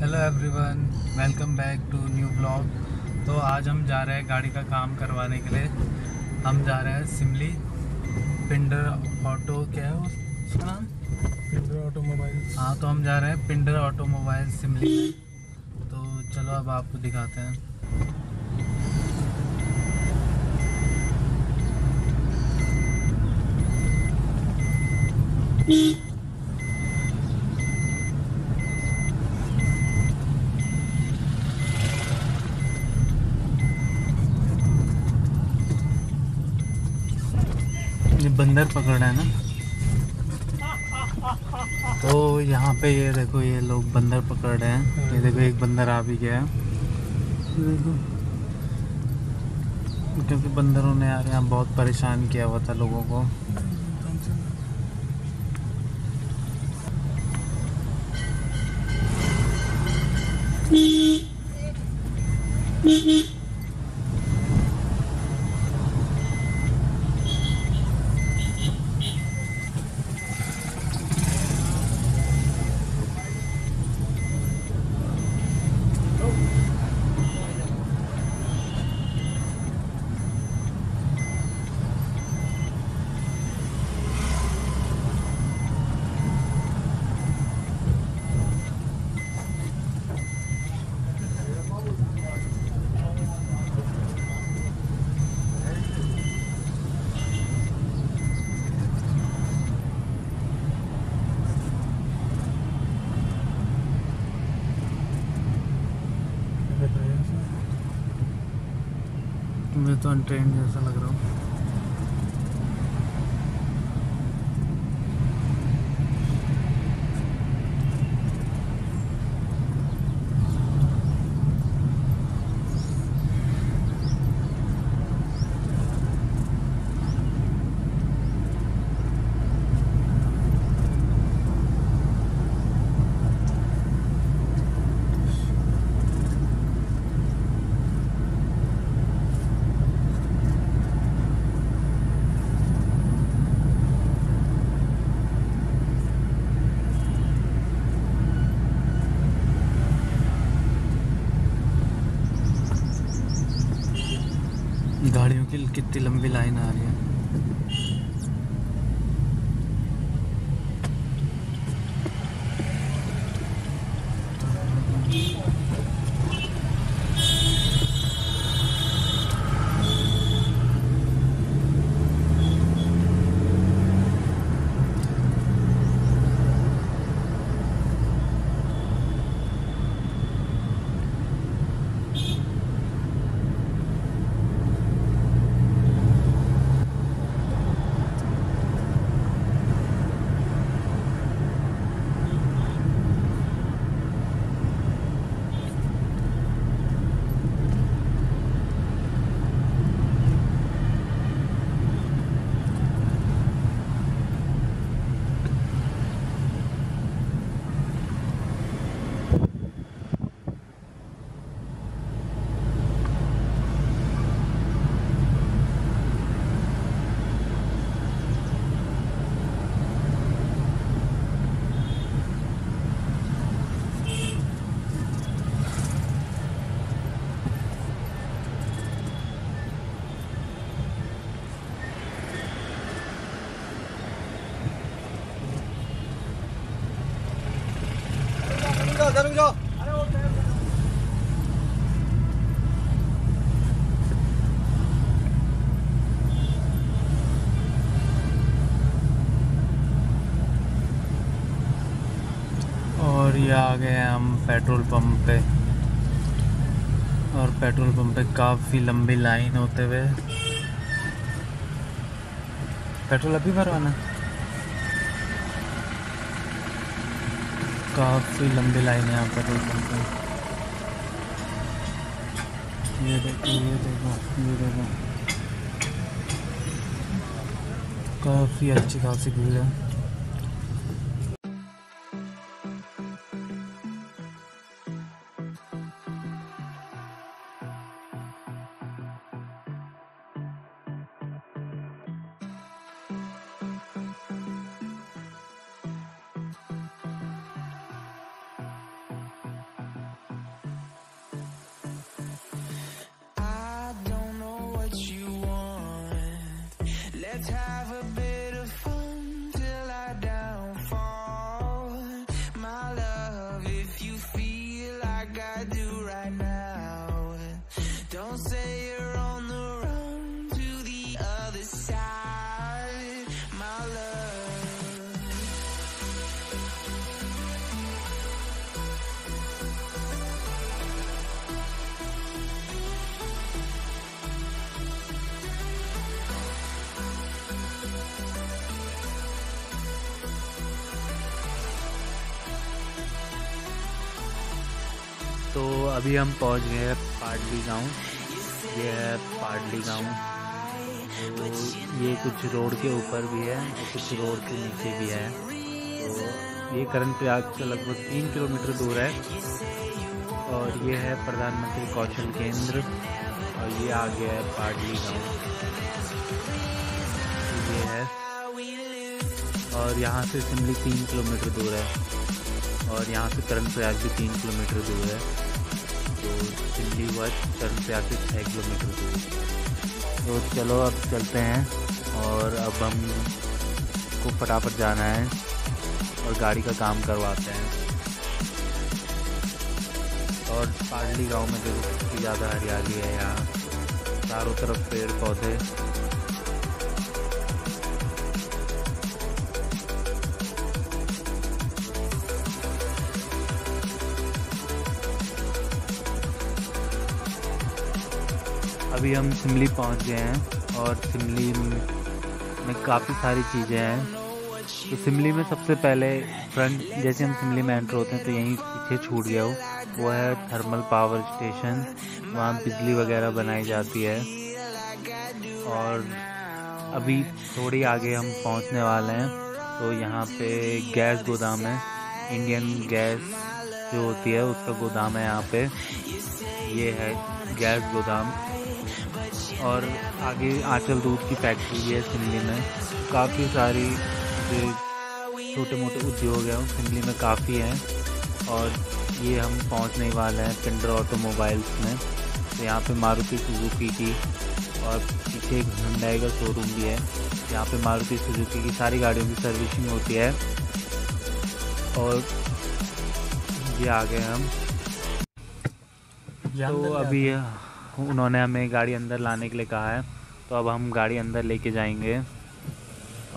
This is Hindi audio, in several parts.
Hello everyone welcome back to new blog तो आज हम जा रहे हैं गाड़ी का काम करवाने के लिए। हम जा रहे हैं सिमली पिंडर ऑटो क्या है उसका नाम? पिंडर ऑटोमोबाइल हाँ तो हम जा रहे हैं पिंडर ऑटोमोबाइल सिमली में। तो चलो अब आपको दिखाते हैं। ये बंदर पकड़ा है ना? तो यहाँ पे ये देखो ये लोग बंदर पकड़ रहे हैं। ये देखो एक बंदर आ भी गया है। देखो। क्योंकि बंदरों ने यार यहाँ बहुत परेशान किया हुआ था लोगों को। मुझे तो अनट्रेन जैसा लग रहा हूँ। गाड़ियों की कितनी लंबी लाइन आ रही है और ये आ गए हैं हम पेट्रोल पंप पे। और पेट्रोल पंप पे काफ़ी लंबी लाइन होते हुए। पेट्रोल अभी भरवाना काफ़ी लंबी लाइन है यहाँ पेट्रोल पंप पे। ये देखो ये देखो ये देखो। काफ़ी अच्छी खासी भीड़ है। Let's have a अभी हम पहुँच गए हैं पाडली गाँव। ये है पाडली गाँव। तो ये कुछ रोड के ऊपर भी है और कुछ रोड के नीचे भी है। तो ये करण प्रयाग से लगभग तीन किलोमीटर दूर है। और ये है प्रधानमंत्री कौशल केंद्र और ये आ गया है पाडली गाँव। ये है। और यहाँ से सिमली तीन किलोमीटर दूर है। और यहाँ से करण प्रयाग भी तीन किलोमीटर दूर है। दिल्ली हुआ चल से छः किलोमीटर दूर। तो चलो अब चलते हैं और अब हम को फटाफट जाना है और गाड़ी का काम करवाते हैं। और पाडली गाँव में देखो कितनी ज़्यादा हरियाली है यहाँ, चारों तरफ़ पेड़ पौधे अभी हम सिमली पहुँच गए हैं और सिमली में काफ़ी सारी चीज़ें हैं। तो सिमली में सबसे पहले फ्रंट जैसे हम सिमली में एंटर होते हैं तो यहीं पीछे छूट गया हो। वो है थर्मल पावर स्टेशन वहाँ बिजली वगैरह बनाई जाती है। और अभी थोड़ी आगे हम पहुँचने वाले हैं तो यहाँ पे गैस गोदाम है। इंडियन गैस जो होती है, उसका गोदाम है यहाँ पे। ये है गैस गोदाम। और आगे आंचल दूध की फैक्ट्री भी है सिमली में। काफ़ी सारी जो छोटे मोटे उद्योग हैं सिमली में काफ़ी हैं। और ये हम पहुँचने वाले हैं पिंडर ऑटोमोबाइल्स में। तो यहाँ पे मारुति सुजुकी की और पीछे एक हुंडई का शोरूम भी है। यहाँ पे मारुति सुजुकी की सारी गाड़ियों की सर्विसिंग होती है। और ये आ गए हम। तो अभी उन्होंने हमें गाड़ी अंदर लाने के लिए कहा है। तो अब हम गाड़ी अंदर लेके जाएँगे।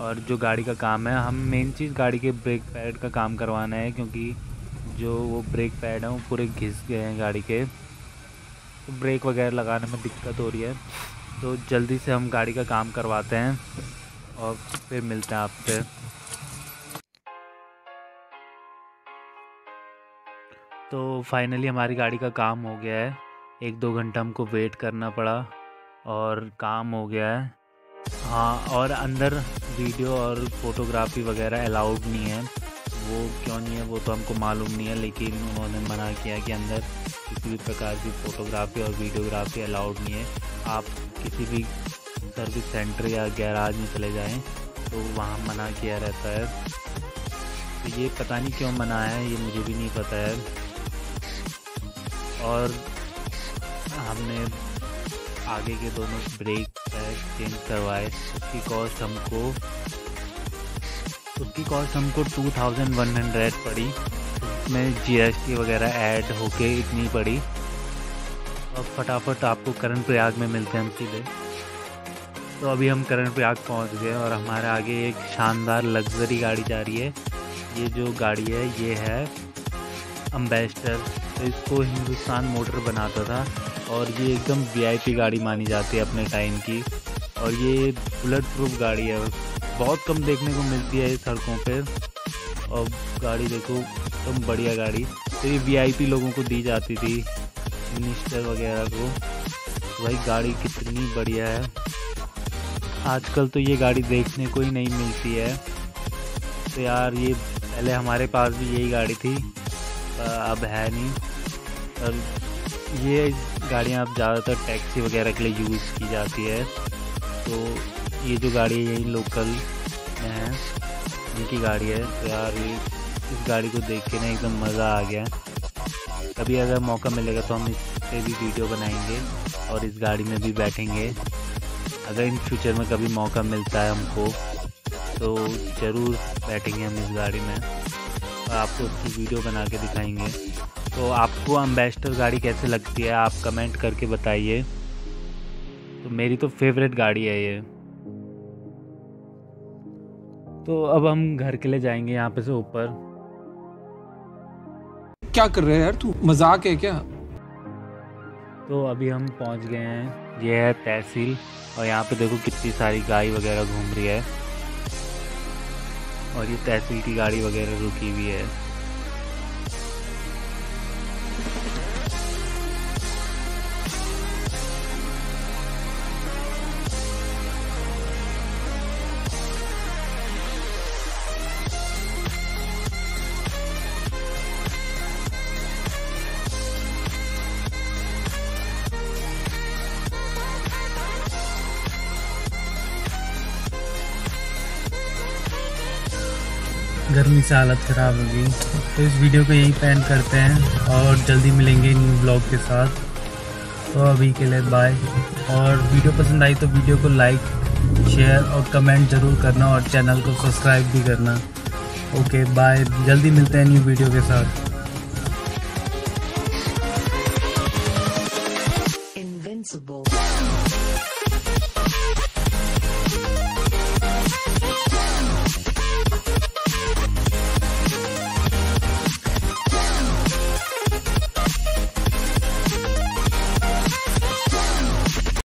और जो गाड़ी का काम है, हम मेन चीज़ गाड़ी के ब्रेक पैड का काम करवाना है, क्योंकि जो वो ब्रेक पैड हैं, वो पूरे घिस गए हैं गाड़ी के। तो ब्रेक वगैरह लगाने में दिक्कत हो रही है। तो जल्दी से हम गाड़ी का काम करवाते हैं, और फिर मिलते हैं आपसे। तो फाइनली हमारी गाड़ी का काम हो गया है। एक दो घंटा हमको वेट करना पड़ा और काम हो गया है। हाँ और अंदर वीडियो और फोटोग्राफी वगैरह अलाउड नहीं है। वो क्यों नहीं है, वो तो हमको मालूम नहीं है, लेकिन उन्होंने मना किया कि अंदर किसी भी प्रकार की फ़ोटोग्राफी और वीडियोग्राफी अलाउड नहीं है। आप किसी भी सर्विस सेंटर या गैराज में चले जाएँ तो वहाँ मना किया रहता है। तो ये पता नहीं क्यों मना है, ये मुझे भी नहीं पता है। और हमने आगे के दोनों ब्रेक चेंज करवाए। उसकी कॉस्ट हमको, उसकी कॉस्ट हमको टू थाउज़ेंड वन हंड्रेड पड़ी। उसमें जीएसटी वगैरह ऐड होके इतनी पड़ी। और फटाफट आपको करण प्रयाग में मिलते हैं हम सीधे। तो अभी हम करण प्रयाग पहुँच गए और हमारे आगे एक शानदार लग्जरी गाड़ी जा रही है। ये जो गाड़ी है, ये है अम्बेसडर तो इसको हिंदुस्तान मोटर बनाता था और ये एकदम वीआईपी गाड़ी मानी जाती है अपने टाइम की। और ये बुलेट प्रूफ गाड़ी है। बहुत कम देखने को मिलती है सड़कों पर और गाड़ी देखो, एकदम बढ़िया गाड़ी। तो ये वीआईपी लोगों को दी जाती थी मिनिस्टर वगैरह को। तो भाई, गाड़ी कितनी बढ़िया है। आजकल तो ये गाड़ी देखने को ही नहीं मिलती है। तो यार, ये पहले हमारे पास भी यही गाड़ी थी। अब है नहीं। और ये गाड़ियाँ अब ज़्यादातर टैक्सी वगैरह के लिए यूज़ की जाती है। तो ये जो गाड़ी है यही लोकल है। इनकी गाड़ी है। तो यार, ये इस गाड़ी को देख के ना एकदम मज़ा आ गया। कभी अगर मौका मिलेगा तो हम इस पर भी वीडियो बनाएँगे और इस गाड़ी में भी बैठेंगे। अगर इन फ्यूचर में कभी मौका मिलता है हमको तो ज़रूर बैठेंगे हम इस गाड़ी में। आपको उसकी वीडियो बना के दिखाएँगे। तो आपको अम्बेस्टर गाड़ी कैसे लगती है आप कमेंट करके बताइए। तो मेरी तो फेवरेट गाड़ी है ये। तो अब हम घर के लिए जाएँगे यहाँ पे से ऊपर। क्या कर रहे हैं यार तू? मज़ाक है क्या? तो अभी हम पहुँच गए हैं। ये है तहसील और यहाँ पे देखो कितनी सारी गाय वगैरह घूम रही है। और ये तहसील की गाड़ी वगैरह रुकी हुई है। गर्मी से हालत ख़राब हो गई। तो इस वीडियो को यहीं पेंड करते हैं और जल्दी मिलेंगे न्यू ब्लॉग के साथ। तो अभी के लिए बाय और वीडियो पसंद आई तो वीडियो को लाइक शेयर और कमेंट ज़रूर करना और चैनल को सब्सक्राइब भी करना। ओके बाय जल्दी मिलते हैं न्यू वीडियो के साथ।